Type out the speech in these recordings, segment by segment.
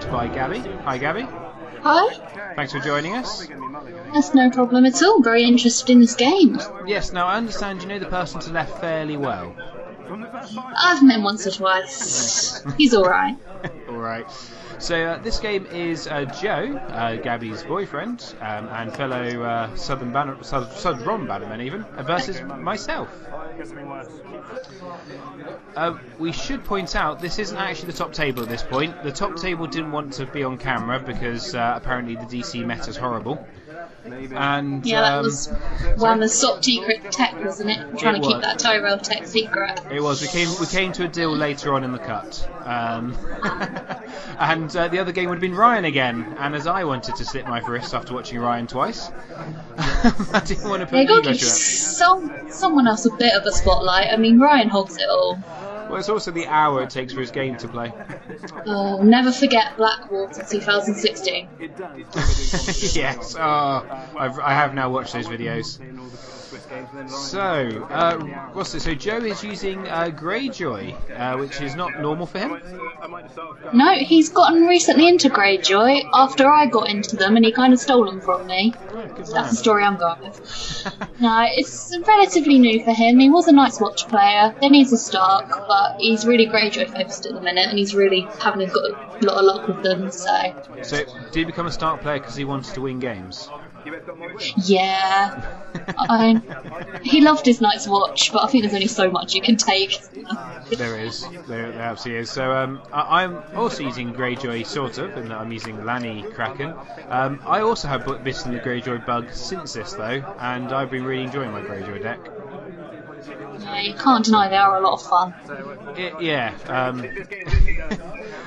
joined by Gabbi. Hi, Gabbi. Hi, Thanks for joining us. that's no problem at all. Very interested in this game. Yes, now I understand you know the person to left fairly well. I've met him once or twice. He's alright. All right. So uh, this game is uh, Joe, uh, Gabbi's boyfriend, um, and fellow uh, Southern banner, South, Southern bannerman even, uh, versus myself. Uh, we should point out this isn't actually the top table at this point. The top table didn't want to be on camera because uh, apparently the DC meta's horrible. And Yeah, that um, was one of the top secret tech, wasn't it? Trying It to keep was. that Tyrell tech secret. It was. We came. We came to a deal later on in the cut, um, and uh, the other game would have been Ryan again. And as I wanted to slip my wrist after watching Ryan twice, I didn't want to put Yeah, to give some, someone else a bit of a spotlight. I mean, Ryan hogs it all. Well, it's also the hour it takes for his game to play. Oh, never forget Blackwater 2016. yes. Oh, I've, I have now watched those videos. So, uh, what's it? So Joe is using uh, Greyjoy, uh, which is not normal for him. No, he's gotten recently into Greyjoy after I got into them and he kind of stole them from me. That's the story I'm going with. No, it's relatively new for him. He was a Night's Watch player, then he's a Stark, but he's really Greyjoy focused at the minute and he's really having a good lot of luck with them, so. So, did he become a start player because he wanted to win games? Yeah. I, he loved his Night's Watch, but I think there's only so much you can take. There is, there, there absolutely is. So um, I, I'm also using Greyjoy, sort of, and I'm using Lanni Kraken. Um, I also have bitten the Greyjoy bug since this though, and I've been really enjoying my Greyjoy deck. Yeah, you can't deny they are a lot of fun. It, yeah. Um,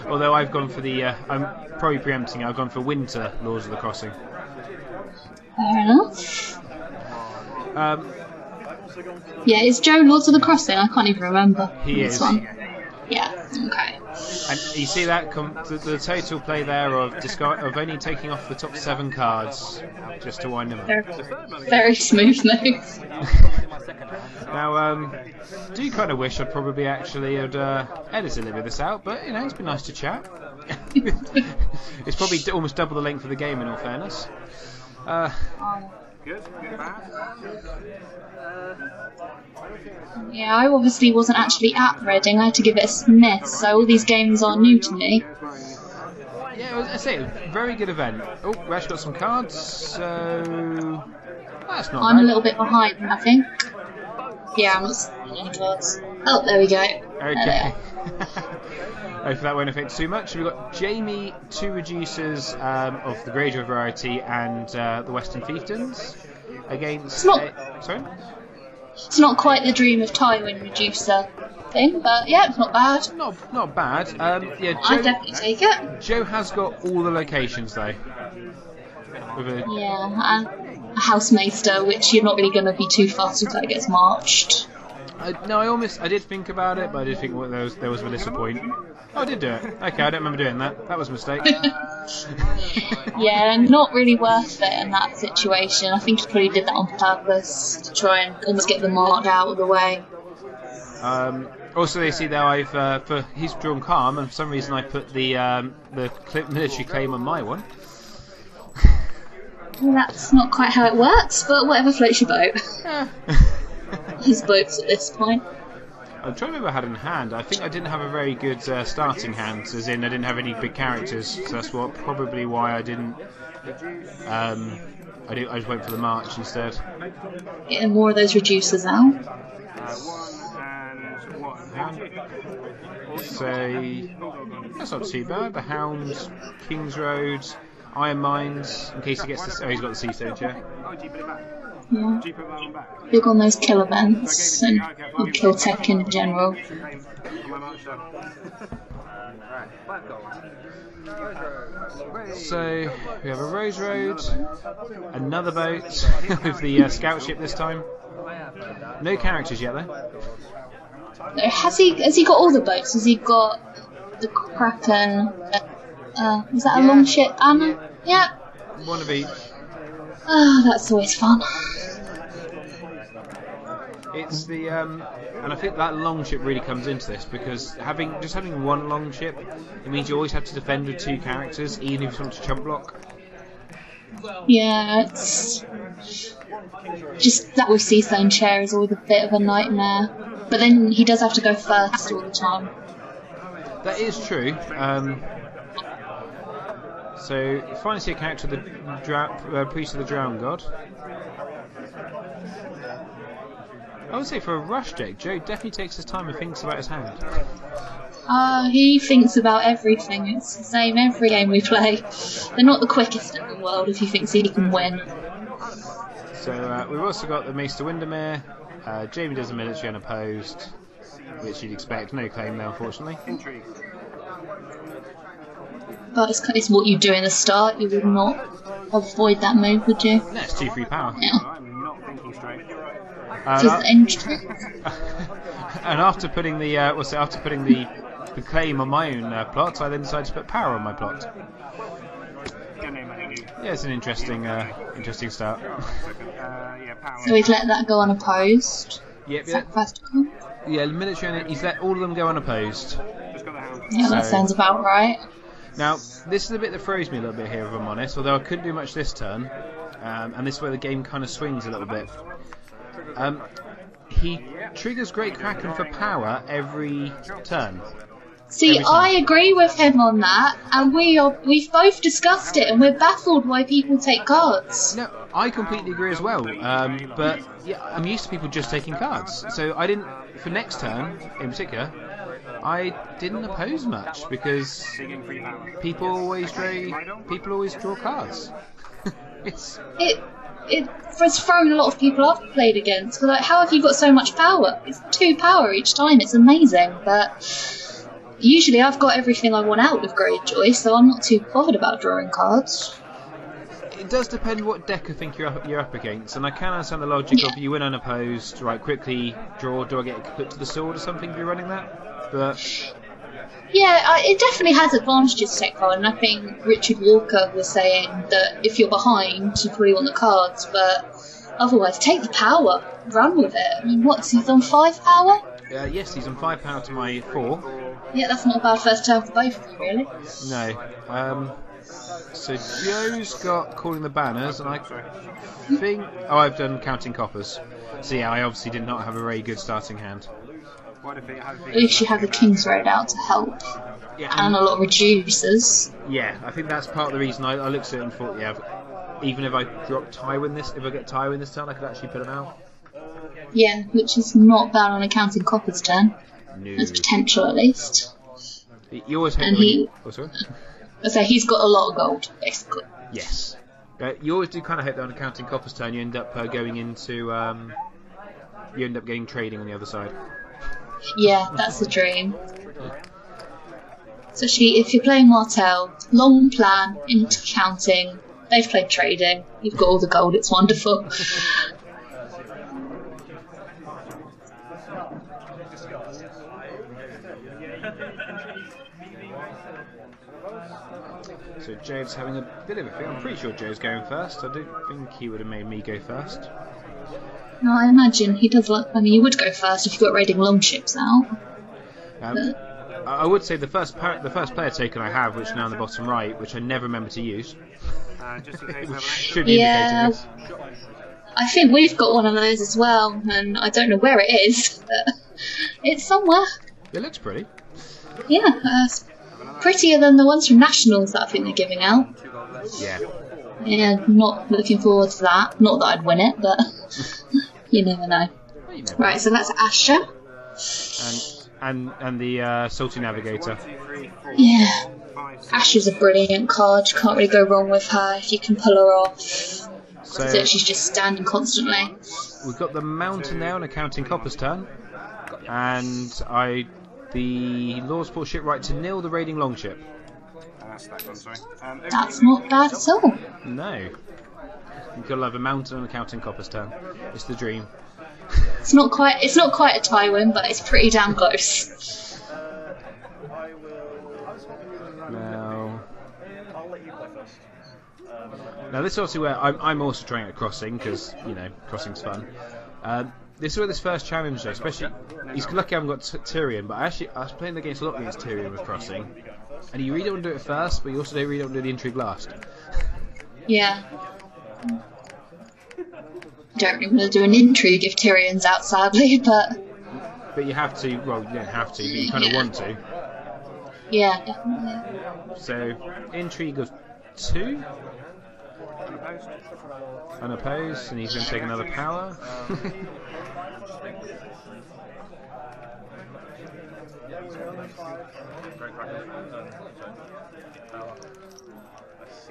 although I've gone for the, uh, I'm probably preempting. I've gone for Winter Lords of the Crossing. Fair enough. Um, Yeah, is Joe Lords of the Crossing? I can't even remember He this is. one. Yeah, okay. and you see that com- the, the total play there of discard of only taking off the top seven cards just to wind them up. Very, very smooth move. Now, um, do kind of wish I'd probably actually had uh, edited a little bit of this out, but you know, it's been nice to chat. it's probably almost double the length of the game, in all fairness. Uh, Yeah, I obviously wasn't actually at Reading. I had to give it a sniff, so all these games are new to me. yeah, as I say, very good event. Oh, we actually got some cards, so that's not I'm a little bit behind, I think. Yeah, I'm not seeing any cards. Oh, there we go. Okay. Hopefully that won't affect too much. We've got Jaime, two reducers um, of the Greyjoy variety, and uh, the Western Fiefdoms against. It's not- sorry. It's not quite the dream of Tywin reducer thing, but yeah, it's not bad. Not not bad. Um, yeah, I'd Joe, definitely take it. Joe has got all the locations though. With a, Yeah, and a House Maester, which you're not really going to be too fussed if that gets marched. I, no, I almost I did think about it, but I did think well, there was there was a little point. Oh, I did do it. Okay, I don't remember doing that. That was a mistake. Yeah, not really worth it in that situation. I think he probably did that on purpose to try and almost get the mark out of the way. Um, also, they see there I've uh, for he's drawn calm, and for some reason I put the um, the cl- military claim on my one. Well, that's not quite how it works, but whatever floats your boat. Yeah. His boats at this point. I'm trying to remember what I had in hand. I think I didn't have a very good uh, starting hand, as in I didn't have any big characters. So that's what probably why I didn't. Um, I, did, I just went for the march instead. Getting more of those reducers out. Say that's not too bad. The Hound, Kings Road, Iron Mines. In case he gets the oh he's got the sea stage yeah. Yeah. Big on those kill events and on kill tech in general. So we have a Rose Road, another boat with the uh, scout ship this time. No characters yet though. Has he has he got all the boats? Has he got the Kraken? Uh, uh, is that a Yeah. long ship? Anna? Yeah. One of each. Ah, that's always fun. It's the um, and I think that long ship really comes into this because having just having one long ship, it means you always have to defend with two characters, even if you want to chump block. Yeah, it's just that with Seastone Chair is always a bit of a nightmare. But then he does have to go first all the time. That is true. Um, so you finally see a character, the dra- uh, priest of the drowned god. I would say for a rush deck, Joe definitely takes his time and thinks about his hand. Uh, he thinks about everything. It's the same every game we play. They're not the quickest in the world if he thinks he can win. So uh, we've also got the Maester Windermere. Uh, Jaime does a military unopposed, which you'd expect. No claim there, unfortunately. Intrigue. But it's, it's what you do in the start. You would not avoid that move, would you? No, it's 2 free power. Yeah. I'm not thinking straight. Uh, Just entry. and after putting the uh, what's it, after putting the the claim on my own uh, plot, I then decided to put power on my plot. Don't name any new. Yeah, it's an interesting uh, interesting start. Uh, yeah, power. So he's let that go unopposed. yep, yeah, Sacrifice to come. yeah. The military, he's let all of them go unopposed. Just got. Yeah, that So- sounds about right. Now, this is the bit that throws me a little bit here, if I'm honest. Although I couldn't do much this turn, um, and this is where the game kind of swings a little bit. Um, he triggers Great Kraken for power every turn. See, Every. I agree with him on that, and we are we've both discussed it, and we're baffled why people take cards. No, I completely agree as well. Um, but yeah, I'm used to people just taking cards, so I didn't. For next turn, in particular, I didn't oppose much because Digging free power. people always draw. People always draw cards. it's It it has thrown a lot of people I've played against. We're like, how have you got so much power? It's two power each time. It's amazing, but usually I've got everything I want out with Greyjoy, so I'm not too bothered about drawing cards. It does depend what deck I think you're up, you're up against, and I can understand the logic of you win unopposed, right? Quickly draw. Do I get put to the sword or something if you're running that? But Yeah, I, it definitely has advantages to take card, and I think Richard Walker was saying that if you're behind, you probably want the cards, but otherwise, take the power, run with it. I mean, what's he's on five power? uh, yes, he's on five power to my four. Yeah, that's not a bad first turn for both of them, really. No. Um, so Joe's got calling the banners, and I think oh I've done counting coppers. So yeah, I obviously did not have a very good starting hand. At least you have the King's Road out to help, Yeah, and a lot of reducers. yeah, I think that's part of the reason I, I looked at it and thought, yeah, even if I drop Tywin this, if I get Tywin this turn, I could actually put him out. Yeah, which is not bad on accounting coppers turn. No. There's potential at least. You always hope And he- oh, sorry? I say he's got a lot of gold, basically. Yes. Uh, you always do kind of hope that on a counting coppers turn, you end up uh, going into, um, you end up getting trading on the other side. Yeah, that's the dream. Especially if you're playing Martell, long plan into counting. They've played trading. You've got all the gold. It's wonderful. So Joe's having a bit of a thing. I'm pretty sure Joe's going first. I don't think he would have made me go first. No, I imagine he does. Like, I mean, you would go first if you got raiding long longships out. Um, I I would say the first par- the first player token I have, which is now in the bottom right, which I never remember to use, Uh, just in case I which should be Yeah. indicating this. I think we've got one of those as well, and I don't know where it is, but it's somewhere. It looks pretty. Yeah, uh, prettier than the ones from Nationals that I think they're giving out. Two gold left. Yeah. Yeah, not looking forward to that. Not that I'd win it, but you never know. You. Right, so that's Asha. And and and the uh, Salty Navigator. One, two, three, four, Yeah. Asha's a brilliant card. You can't really go wrong with her if you can pull her off. So So she's just standing constantly. we've got the mountain there on a counting coppers turn, and I the Lordsport Shipwright to nil the raiding longship. That's that one, sorry. Um, That's not bad at all. No. You've got to have a mountain and a counting coppers turn. It's the dream. It's not quite. It's not quite a Tywin, but it's pretty damn close. Now, now this is obviously where I'm, I'm also trying at crossing because you know crossing's fun. Um, this is where this first challenge, though, especially he's lucky I haven't got t- Tyrion, but I actually I was playing the games a lot against Tyrion with Crossing, and you really don't do it first, but you also don't really don't want do the intrigue last. Yeah. Don't really want to do an intrigue if Tyrion's out, sadly, but But you have to. Well, you don't have to, but you kind of Yeah. want to. yeah, definitely. So intrigue of two, Unopposed. unopposed, and he's going to take another power.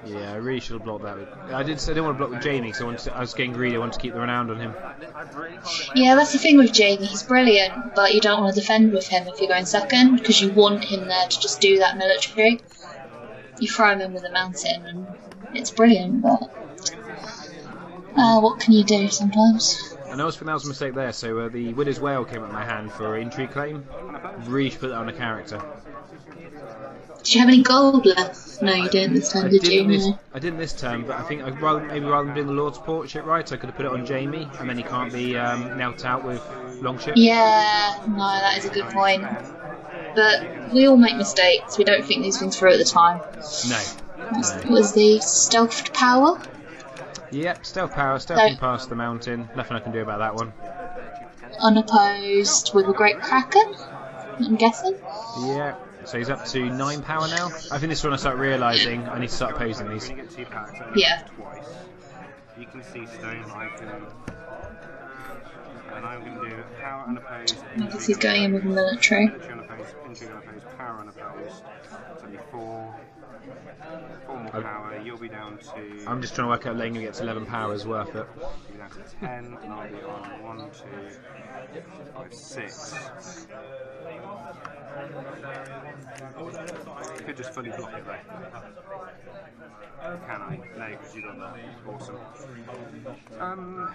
Yeah, I really should have blocked that. I did. I didn't want to block with Jaime because I, wanted to- I was getting greedy. I wanted to keep the renown on him. Yeah, that's the thing with Jaime. He's brilliant, but you don't want to defend with him if you're going second because you want him there to just do that military. You throw him in with a mountain, and it's brilliant. But uh, what can you do sometimes? I think that was a mistake there. So uh, the Widow's Wail came up my hand for intrigue claim. Really should put that on a character. Did you have any gold left? No, you didn't this time, I did you? didn't this. No. I didn't this term, but I think I'd rather maybe rather than doing the Lordsport Shipwright, I could have put it on Jaime, and then he can't be um, knelt out with Longship. Yeah, no, that is a good point. But we all make mistakes. We don't think these things through at the time. No. What was the stealthed power? Yep, stealth power, stealthing past the mountain. Nothing I can do about that one. Unopposed with a great kraken. I'm guessing. Yeah. So he's up to nine power now. I think this is when I start realising I need to start opposing these. When you get two packs, so Yeah. twice. You can see stone. I can. And I'm going to do power unopposed. I guess he's going in with military. Military unopposed, intrigue unopposed, power unopposed. So only four. Four more I'm- power. You'll be down to. I'm just trying to work out letting him get to 11 power is worth it. You'll be down to ten, and I'll be on one, two, five, six. Could just fully block it though. Can I? No, because you got that. Awesome. Um,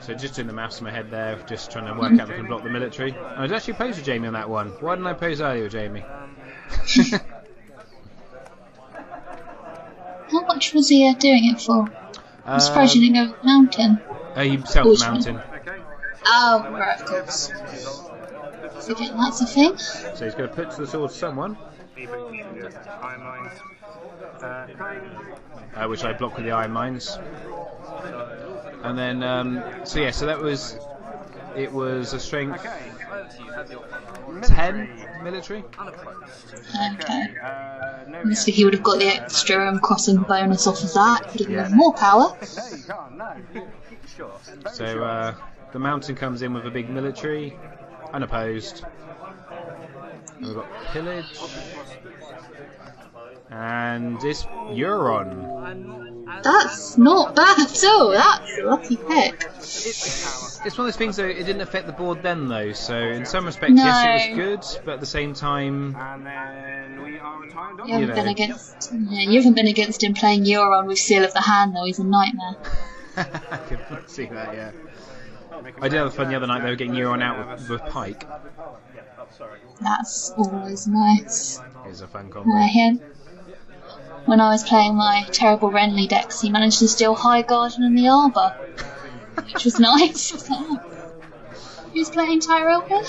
So just doing the maths in my head there, just trying to work out if I can block the military. I was actually opposed to Jaime on that one. Why didn't I oppose earlier with Jaime? How much was he uh, doing it for? I'm surprised you Um, didn't go with the mountain. uh, he self the mountain. Oh, right, of course. A thing. So he's going to put to the sword someone. Uh, uh, which I block with the iron mines. And then, um, so yeah, so that was, it was a strength Okay. 10 military. Okay. Obviously, he would have got the extra um, crossing bonus off of that. Yeah. him more power. Hey, you can't, no. Sure. So uh, the mountain comes in with a big military, unopposed. And we've got pillage. And it's Euron. That's not bad at all. That's a lucky pick. It's one of those things though, it didn't affect the board then though, so in some respects yes it was good, but at the same time And then we are retired You haven't know. been against. Yeah, you haven't been against him playing Euron with Seal of the Hand though. He's a nightmare. I can see that, yeah. I did have fun the other night they were getting Euron out with, with Pike. That's always nice. It was a fun combo. When I was playing my terrible Renly decks, he managed to steal Highgarden and the Arbor, which was nice. I was like. Who's playing Tyrell here?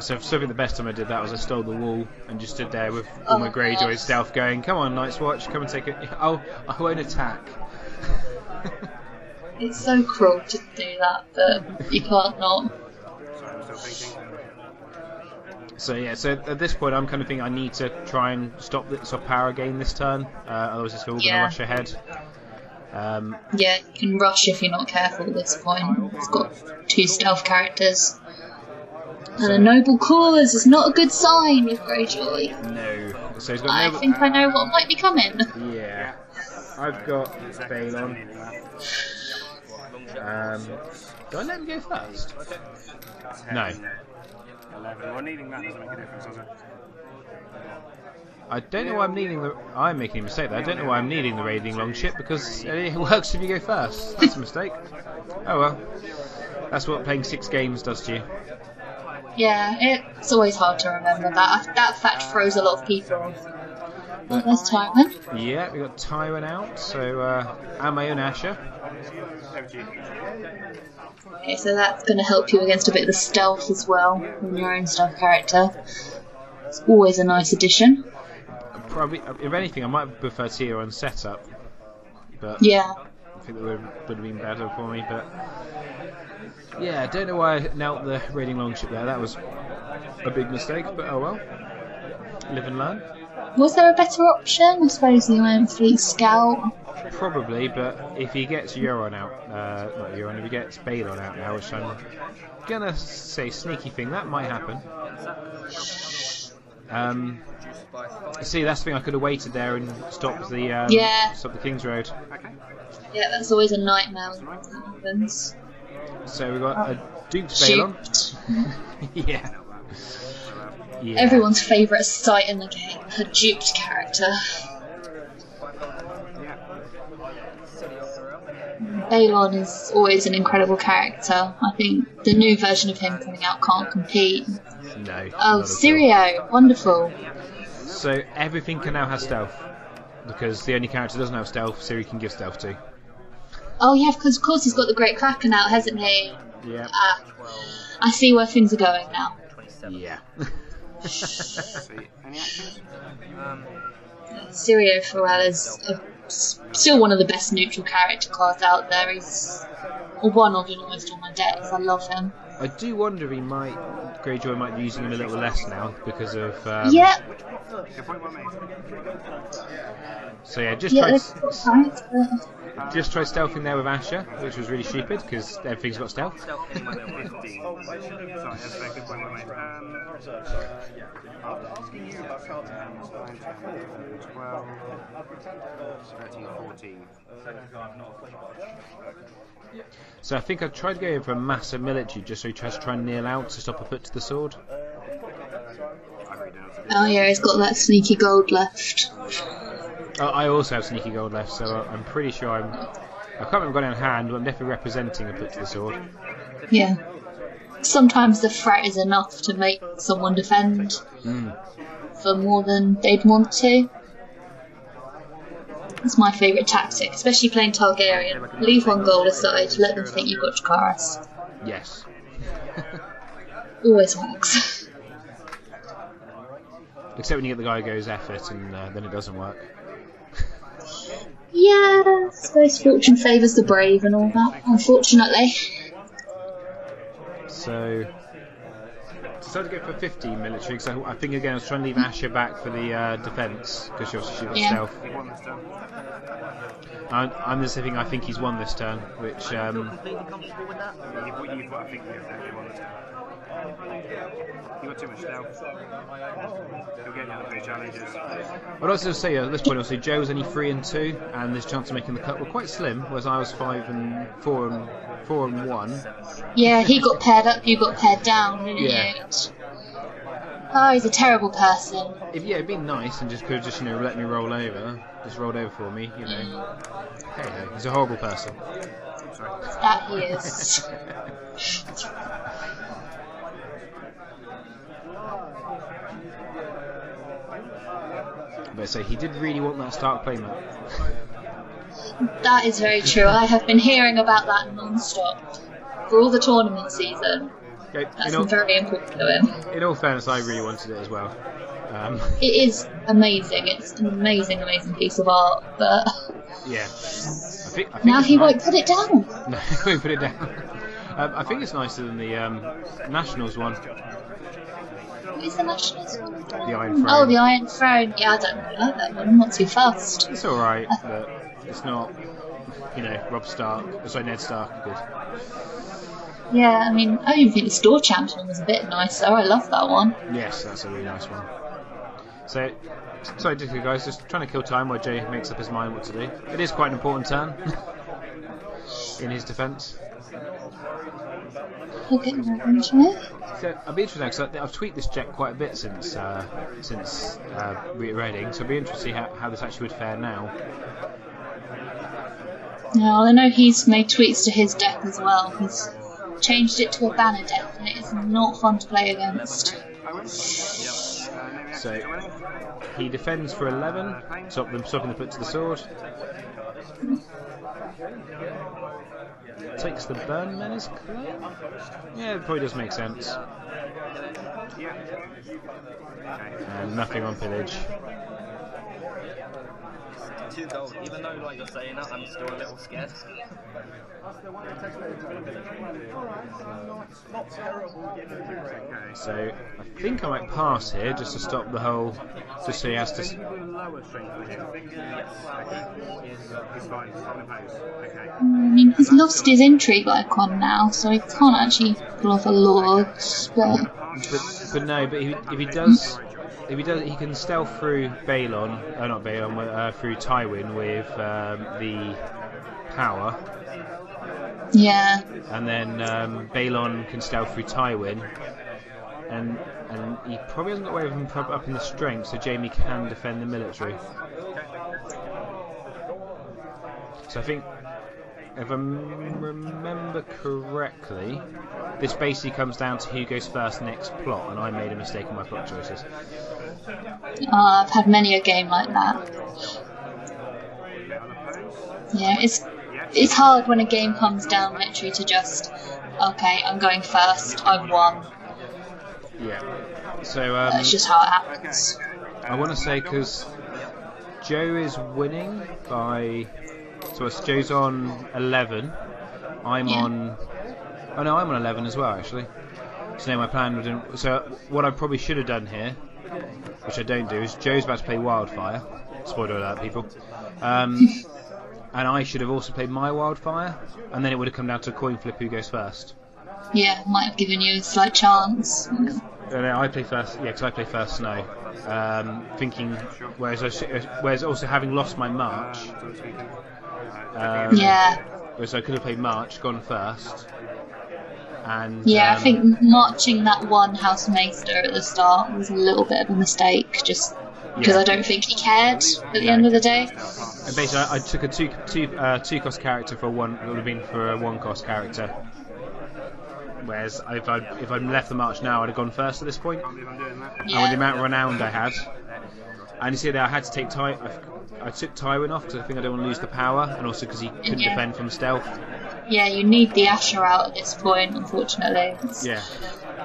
So something the best time I did that was I stole the wall and just stood there with all my Oh, Greyjoy stealth going, come on Night's Watch, come and take it. Oh, I won't attack. It's so cruel to do that, but you can't not. Sorry, I'm still thinking. So yeah, so at this point I'm kind of thinking I need to try and stop this stop power gain this turn, uh, otherwise it's all going to Yeah. rush ahead. Um, Yeah, you can rush if you're not careful at this point. It's got two stealth characters. And a noble cause is not a good sign with Greyjoy. no, so he's got I no. think I know what might be coming. Yeah, I've got Balon. Um, do I let him go first? No. 11. Well, needing that doesn't make a difference, does it? I don't know why I'm needing the. I'm making a mistake there. I don't know why I'm needing the raiding longship because it works if you go first. That's a mistake. Oh well. That's what playing six games does to you. Yeah, it's always hard to remember that. That fact throws a lot of people off. There's Tywin. Yeah, we got Tywin out, so uh, and my own Asha. Over to you. Okay, so that's going to help you against a bit of the stealth as well from your own stealth character. It's always a nice addition. Probably, if anything, I might prefer Tia on setup, but Yeah. I think that would, would have been better for me. But yeah, I don't know why I knelt the raiding longship there. That was a big mistake, but oh well. Live and learn. Was there a better option? I suppose the Iron Fleet Scout. Probably, but if he gets Euron out, uh, not Euron, if he gets Balon out now, which I'm gonna say sneaky thing, that might happen. Um, see, that's the thing. I could have waited there and stopped the um, Yeah. stop the King's Road. Okay. Yeah, that's always a nightmare when that happens. So we've got a Duke's Balon. Yeah. Yeah. Everyone's favourite sight in the game, a duped character. Balon is always an incredible character. I think the new version of him coming out can't compete. No. Oh. Syrio, wonderful. So everything can now have stealth. Because the only character that doesn't have stealth, Siri can give stealth to. Oh yeah, because of course he's got the Great Kraken out, hasn't he? Yeah. Ah, I see where things are going now. Yeah. See, any actions? Farrell is a, still one of the best neutral character cards out there. He's one of in almost all my decks. I love him. I do wonder if he might, Greyjoy might be using him a little less now because of. Um, yeah, Your point well made. So yeah, just yeah, try, just try stealthing there with Asha, which was really stupid because everything's got stealth. 15. Sorry, that's a very good point well made. 9, 10, 12, 13, 14. So I think I tried going for a massive military just so he tries to try and kneel out to stop a foot to the sword. Oh yeah, he's got that sneaky gold left. I also have sneaky gold left, so I'm pretty sure I'm. I can't remember what got it in hand, but I'm definitely representing a put to the sword. Yeah. Sometimes the threat is enough to make someone defend Mm. for more than they'd want to. It's my favourite tactic, especially playing Targaryen. Leave one goal aside, let them think you've got Dracarys. Yes. Always works. Except when you get the guy who goes effort and uh, then it doesn't work. Yeah, I suppose fortune favours the brave and all that, unfortunately. So. Decided to go for 15 military because I, I think again I was trying to leave Asha back for the uh, defence because she obviously she got Yeah. stealth. You won this turn. I'm, I'm just thinking I think he's won this turn, which um, completely comfortable with that? You've, you've, I think you've definitely won this turn. You've got too much stealth. You'll get another three challenges. I'd also say uh, at this point, also Joe's only three and two, and his chance of making the cut were quite slim, whereas I was five and four and four and one. Yeah, he got paired up, you got paired down, didn't Yeah. you? Oh, he's a terrible person. If yeah, it'd been nice and just could have just you know let me roll over, just rolled over for me, you know. Hey, hey, he's a horrible person. That he is. But so he did really want that Stark playmat. That is very true. I have been hearing about that non-stop for all the tournament season. Okay, That's all, very important to him. in all fairness, I really wanted it as well. Um, It is amazing. It's an amazing, amazing piece of art. But yeah, I think, I think now he nice- won't put it down. No, he won't put it down. Um, I think it's nicer than the um, Nationals one, What is the Nationals one? the Iron Throne. Oh, the Iron Throne. Yeah, I don't really like that one. I'm not too fast. It's alright, but it's not, you know, Robb Stark, uh, sorry, Ned Stark good. Yeah, I mean, I even think the Store Champion was a bit nicer. I love that one. Yes, that's a really nice one. So, sorry, Dicky guys, just trying to kill time while Jay makes up his mind what to do. It is quite an important turn in his defence. Okay. So I'll be interested because I've tweeted this jet quite a bit since uh, since uh, reading, so I'll be interested to see how, how this actually would fare now. Now, I know he's made tweaks to his deck as well. He's changed it to a banner deck, and it is not fun to play against. I win. Yep. No reaction So- He defends for 11, stop them stopping the foot to the sword. Takes the Burn Menace claim. Yeah, it probably does make sense. And nothing on pillage. Two gold. Even though, like you're saying that, I'm still a little scared. Okay. So I think I might pass here just to stop the whole. Just so he has to. So you do a lower strength collision? Yes. Okay. He's fine. He's on oppose. Okay. I mean, he's lost his intrigue icon now, so he can't actually pull off a Lord's. But But, but no, but if, if he does, if he does, he can stealth through Balon, uh, not Balon, uh, through Tywin with um, the power, yeah, and then um, Balon can stealth through Tywin, and and he probably hasn't got away with him up up in the strength, so Jaime can defend the military. So I think, if I m- remember correctly, this basically comes down to who goes first next plot, and I made a mistake in my plot choices. uh, I've had many a game like that. Bit on oppose. Yeah, it's it's hard when a game comes down literally to just, okay, I'm going first, I've won. Yeah. So um, That's just how it happens. I want to say because Joe is winning by. So it's Joe's on 11. I'm Yeah. on. Oh no, I'm on 11 as well actually. So no, my plan would. So what I probably should have done here, which I don't do, is Joe's about to play Wildfire. Spoiler alert, people. Um, and I should have also played my Wildfire, and then it would have come down to a coin flip who goes first. Yeah, might have given you a slight chance. Uh, no, I play first, yeah, because I play first snow. Um, thinking, whereas I, whereas also having lost my March, So it's weakened. Um, Yeah, whereas I could have played March, gone first, and yeah, I um, think marching that one House Maester at the start was a little bit of a mistake, just because Yeah. I don't think he cared at the end of the day. and basically I, I took a two two uh, two cost character for one. It would have been for a one cost character. Whereas if I if I'd left the March now, I'd have gone first at this point. Can't believe I'm doing that. And with the amount of renown I had, and you see that I had to take Ty. I, I took Tywin off because I think I don't want to lose the power, and also because he couldn't Yeah. defend from stealth. yeah, you need the Asha out at this point, unfortunately. It's- Yeah,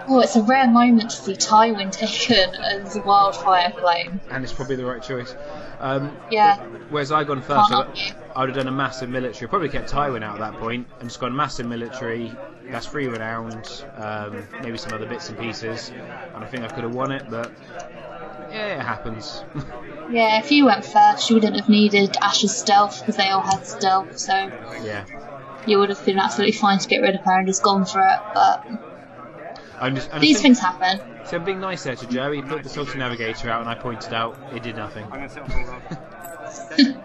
Oh, it's a rare moment to see Tywin taken as a wildfire flame. and it's probably the right choice. Um, Yeah, Whereas I gone first, I. I would have done a massive military. Probably kept Tywin out at that point and just gone massive military. That's three renowned, um, maybe some other bits and pieces, and I think I could have won it. But yeah, it happens. yeah. If you went first, you wouldn't have needed Ash's stealth because they all had stealth, so yeah, you would have been absolutely fine to get rid of her and just gone for it. But I'm just. And I these think- things happen. So I'm being nice there to Joe. He put the Salty Navigator out, and I pointed out it did nothing. I'm going to sit on full roll.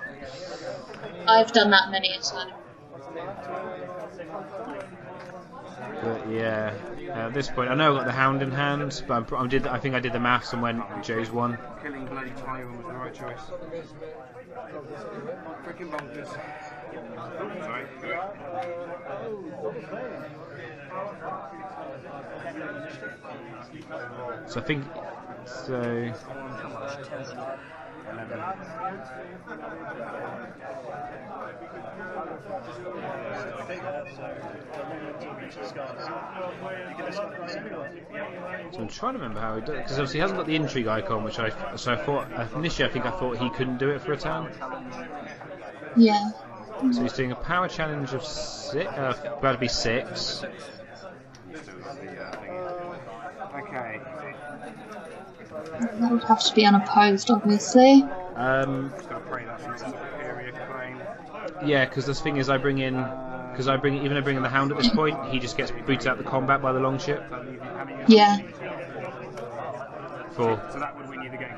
I've done that many a time. But yeah, at this point, I know I got the Hound in hand, but I'm, I did. I think I did the maths and went Joe's one. Killing bloody Tywin was the right choice. Freaking bonkers. Sorry. So I think so. So I'm trying to remember how he does because obviously he hasn't got the intrigue icon, which I so I thought initially I think I thought he couldn't do it for a turn. Yeah, So he's doing a power challenge of six, uh, to be six. Okay. that would have to be unopposed, obviously. Um, Just got to pray that's not a superior claim. Yeah, because the thing is, I bring in because I bring even I bring in the Hound at this point, he just gets booted out the combat by the Longship So you- how many- Yeah, for So that would win you the game.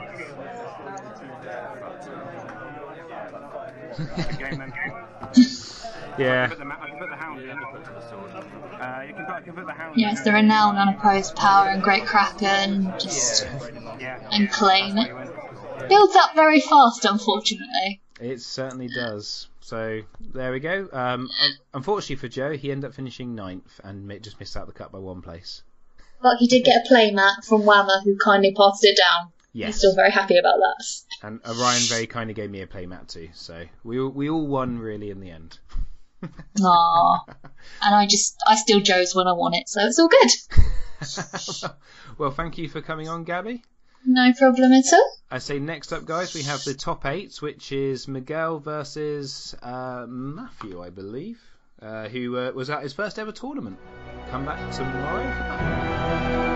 game then. yeah. Put the, ma- I can the hound in. Uh, you can put, I can put the hound yes, the renowned unopposed power and Great Kraken just Yeah. and claim it. why you win. Builds up very fast, unfortunately. It certainly does. So there we go. Um, un- unfortunately for Joe, he ended up finishing ninth and just missed out the cut by one place. But he did get a playmat from Whammer, who kindly passed it down. He's Yes, still very happy about that. and Orion very kindly gave me a playmat too. So we all- we all won really in the end. Aww. and I just I steal Joe's when I want it, so it's all good. well, thank you for coming on, Gabbi. No problem at all. I say next up, guys, we have the top eight, which is Miguel versus uh, Matthew, I believe, uh, who uh, was at his first ever tournament. Come back tomorrow.